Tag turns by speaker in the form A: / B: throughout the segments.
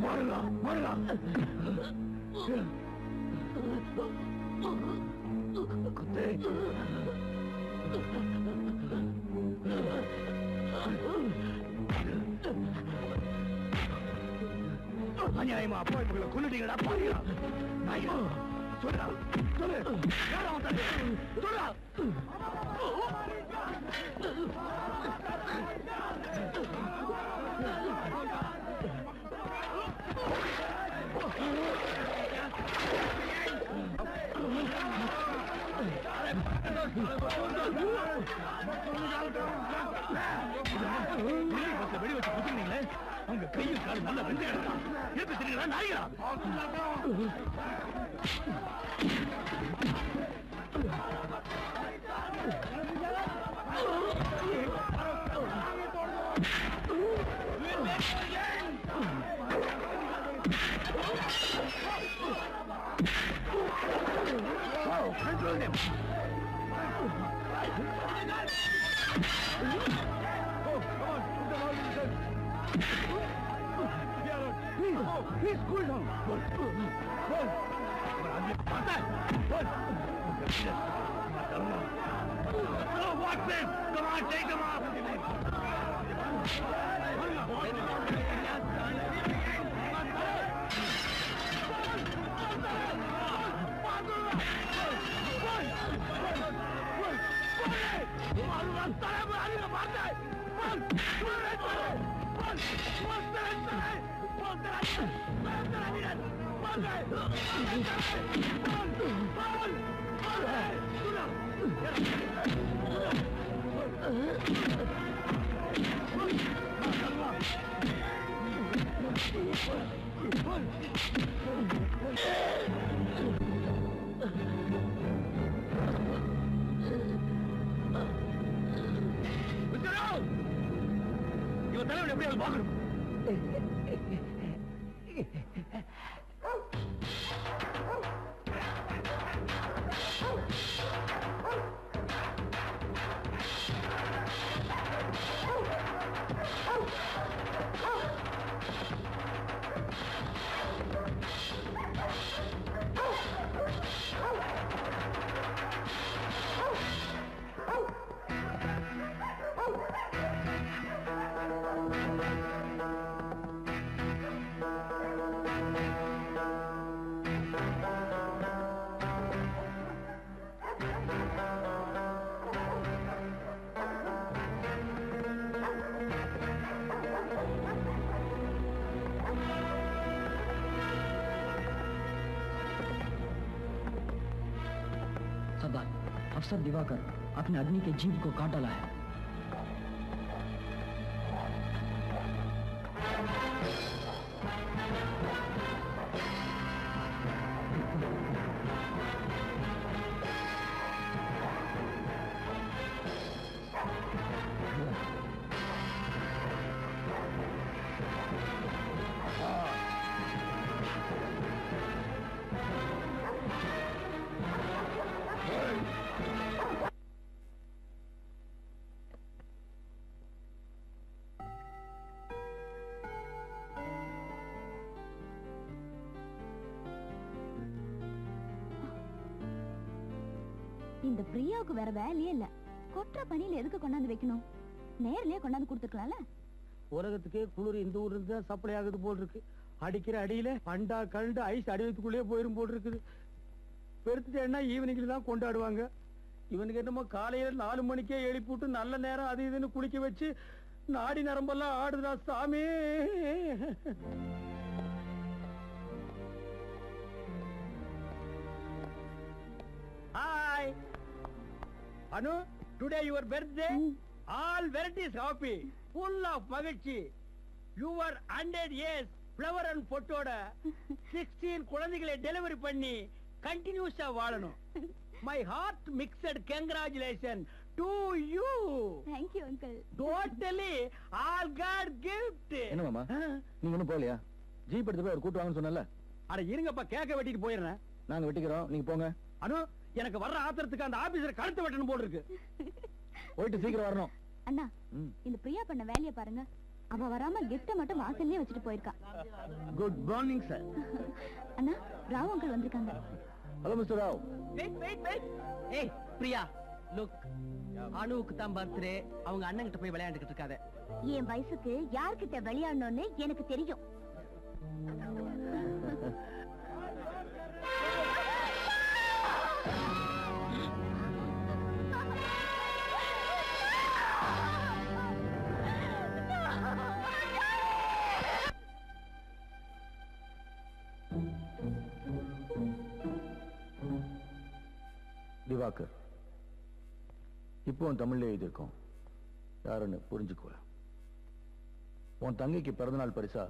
A: மாறுடா மாறுடா குத்து அநியாயமா அப்பா இவங்களை கொண்டுட்டீங்கடா பாருங்களா நாயா சொல்றா சொல்லு யாரா அவன் தம்பி? சொல்றா வெடி வச்சு குத்துனீங்களே அவங்க கையும் காலும் நல்லா வெந்து தெரியுங்களா நாய்களா watch this! Come on, take him off! Ugh! தலைவன் எப்படி பார்க்கணும்?
B: अफसर दिवाकर अपने अग्नि के जीव को काट डाला है।
C: இந்த பிரியாவுக்கு வேற வேலையே இல்ல. கொற்ற பணியில எதுக்கு கொண்டாந்து வைக்கணும்? நேர்லயே கொண்டாந்து கொடுத்துருக்கலாம்ல?
A: உலகத்துக்கே குளிர் இந்த ஊர்ல இருந்து சப்ளை ஆகுது போல் இருக்கு அடிக்கிற அடியில அண்டா கண்டு ஐஸ் அடிவத்துக்குள்ளே போயிரும் போல் இருக்குது பெருத்துட்டேன்னா ஈவினிங்ல தான் கொண்டாடுவாங்க? இவனுக்கு என்னமோ காலையில நாலு மணிக்கே எழுப்பிவிட்டு நல்ல நேரம் அது இதுன்னு குளிக்க வச்சு நாடி நரம்பெல்லாம் ஆடுதா சாமி. Hi Anu today your birthday all varieties happy full of மகிழ்ச்சி. Your hundred years flower and பொட்டோட sixteen குழந்தைகளை டெலிவரி பண்ணி கண்டினியூஸா வாழணும். My heart mixed congratulation to you
C: thank you
A: uncle totally all God gift
B: என்ன மாமா? நீங்க ஒண்ணும் போகலையா? ஜீப் எடுத்து போய் ஒரு கூட்டு வாங்கன்னு சொன்னல
A: அட இருங்கப்பா கேக்க வெட்டிட்டு போயிடுறேன்.
B: நாங்க வெட்டிக்கிறோம். நீங்க போங்க.
A: அனு எனக்கு வர்ற ஆத்திரத்துக்கு அந்த ஆபீசர் கழுத்து வெட்டணும் போல் இருக்கு.
B: போயிட்டு சீக்கிரம் வரணும்.
C: அண்ணா இந்த பிரியா பண்ண வேலைய பாருங்க. அவ வராம கிஃப்ட மட்டும் வாசல்லயே வச்சுட்டு போயிருக்கா.
A: குட் மார்னிங் சார்
C: அண்ணா ராவ் அங்கிள் வந்திருக்காங்க.
B: Hello mister Rao.
D: Wait wait wait ஏய் பிரியா லுக் அனுவுக்கு தான் பர்த்டே அவங்க அண்ணன் கிட்ட போய் விளையாண்டுக்கிட்டு இருக்காத.
C: என் வயசுக்கு யார்கிட்ட விளையாடணும்னு எனக்கு தெரியும்.
B: திவாகர் இப்போ உன் தமிழ்ல எழுதியிருக்கோம். யாருன்னு புரிஞ்சுக்குவ உன் தங்கைக்கு பிறந்தநாள் பரிசா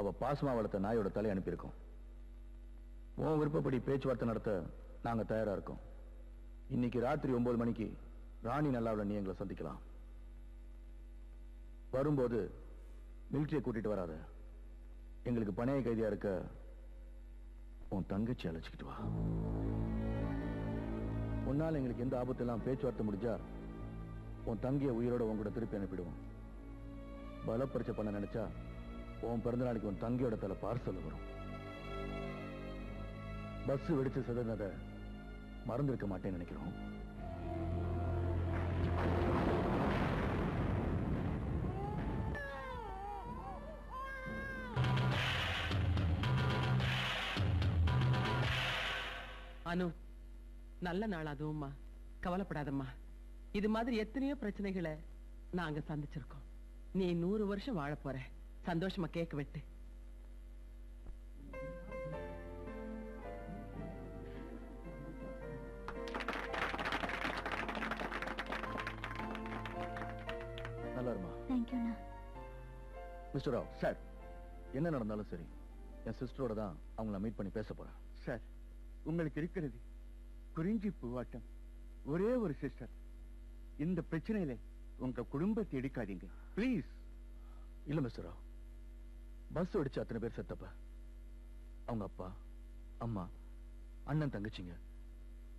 B: அவ பாசமா வளர்த்த நாயோட தலை அனுப்பியிருக்கோம். உன் விருப்பப்படி பேச்சுவார்த்தை நடத்த நாங்க தயாரா இருக்கோம். இன்னைக்கு ராத்திரி ஒன்பது மணிக்கு ராணி நல்லாவில் நீ எங்களை சந்திக்கலாம். வரும்போது மிலிட்டரியை கூட்டிட்டு வராத. எங்களுக்கு பணைய கைதியா இருக்க உன் தங்கச்சி அழைச்சிக்கிட்டு வா. உன்னால எங்களுக்கு எந்த ஆபத்து எல்லாம் பேச்சுவார்த்தை முடிஞ்சா உன் தங்கிய உயிரோட உன் கூட திருப்பி அனுப்பிடுவோம். பலப்பரிச்சை பண்ண நினைச்சா உன் பிறந்த நாளைக்கு உன் தங்கியோட தலை பார்சல் வரும். பஸ் வெடிச்சு சிதறினதை மறந்திருக்க மாட்டேன்னு நினைக்கிறோம்.
D: அனு நல்ல நாள் அதுவும்மா. கவலைப்படாதம்மா. இது மாதிரி எத்தனையோ பிரச்சனைகளை நாங்க சந்திச்சிருக்கோம். நீ நூறு வருஷம் வாழப் போற. சந்தோஷமா கேக் வெட்டு.
B: நல்லா இருமா மிஸ்டர் ராவ். சார். என்ன நடந்தாலும் சரி என் சிஸ்டரோட தான் அவங்கள மீட் பண்ணி பேச போறேன்
E: சார் உங்களுக்கு இருக்கிறது குறிஞ்சி பூவாட்டம் ஒரே ஒரு சிஸ்டர் இந்த பிரச்சனையில உங்க குடும்பத்தை எடுக்காதீங்க. ப்ளீஸ்
B: இல்ல மிஸ்டர் ராவ். பஸ் வெடிச்சு அத்தனை பேர் செத்தப்ப. அவங்க அப்பா அம்மா அண்ணன் தங்கச்சிங்க.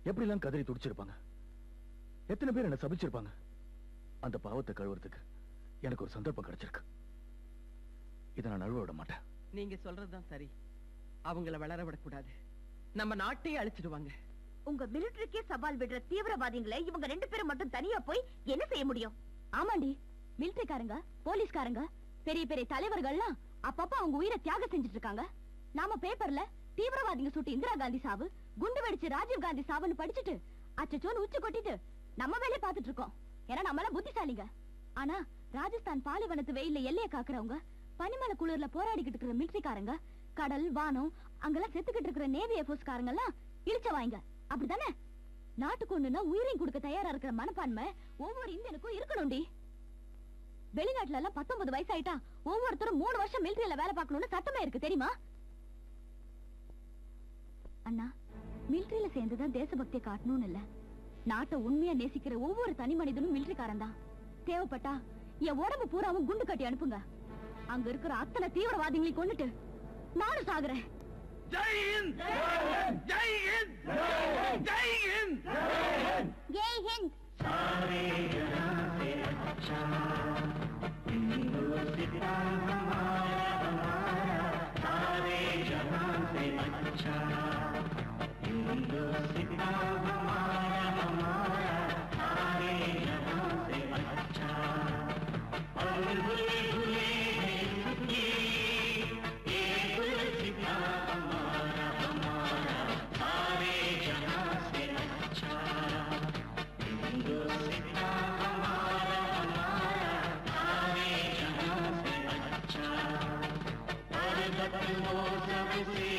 B: எப்படிலாம் கதறி துடிச்சிருப்பாங்க? எத்தனை பேர் என்ன சபிச்சிருப்பாங்க? அந்த பாவத்தை கழுவுறதுக்கு எனக்கு ஒரு சந்தர்ப்பம் கிடைச்சிருக்கு. இதை நான் நழுவ விட மாட்டேன்.
D: நீங்க சொல்றதுதான் சரி. அவங்கள வளர விடக்கூடாது. நம்ம நாட்டையே அழிச்சிடுவாங்க.
C: உங்க மிலிட்டரிக்கே சவால் விடுற தீவிரவாதிகளை இவங்க ரெண்டு பேரும் மட்டும் தனியா போய் என்ன செய்ய முடியும்? ஆமாண்டி. மிலிட்டரிக்காரங்க போலீஸ்காரங்க பெரிய பெரிய தலைவர்கள்லாம் அப்பப்ப அவங்க உயிரை தியாகம் செஞ்சுட்டு இருக்காங்க நாம பேப்பர்ல தீவிரவாதிங்க சுட்டு இந்திரா காந்தி சாவு குண்டு வெடிச்சு ராஜீவ் காந்தி சாவுன்னு படிச்சுட்டு அச்சோன்னு உச்சி கொட்டிட்டு நம்ம வேலையை பார்த்துட்டு இருக்கோம் ஏன்னா நம்மள புத்திசாலிங்க. ஆனா ராஜஸ்தான் பாலைவனத்து வெயில்ல எல்லைய காக்குறவங்க பனிமலை குளிர்ல போராடிக்கிட்டு இருக்கிற மிலிட்டரிக்காரங்க கடல் வானம் அங்கெல்லாம் செத்துக்கிட்டு இருக்கிற நேவி எஃபோர்ஸ்காரங்க எல்லாம் இழிச்ச வாங்க அப்படிதானே நாட்டுக்கு ஒண்ணுனா உயிரையும் கொடுக்க தயாரா இருக்கிற மனப்பான்மை ஒவ்வொரு இந்தியனுக்கும் இருக்கணும்டி. வெளிநாட்டுல எல்லாம் பத்தொன்பது வயசாயிட்டா ஒவ்வொருத்தரும் மூணு வருஷம் மிலிட்டரியில வேலை பார்க்கணும்னு சட்டமே இருக்கு தெரியுமா? அண்ணா மிலிட்டரியில சேர்ந்துதான் தேசபக்தியை காட்டணும்னு இல்ல. நாட்டை உண்மையா நேசிக்கிற ஒவ்வொரு தனி மனிதனும் மிலிட்டரிக்காரன் தான் தேவைப்பட்டா என் உடம்பு பூராவும் குண்டு கட்டி அனுப்புங்க. அங்க இருக்கிற அத்தனை தீவிரவாதிகளையும் கொன்னுட்டு நானும் சாகுறேன்.
A: जय हिंद। जय हिंद। जय हिंद।
C: जय हिंद।
F: सारे जहाँ से अच्छा। सारे जहाँ से अच्छा। मोदवसे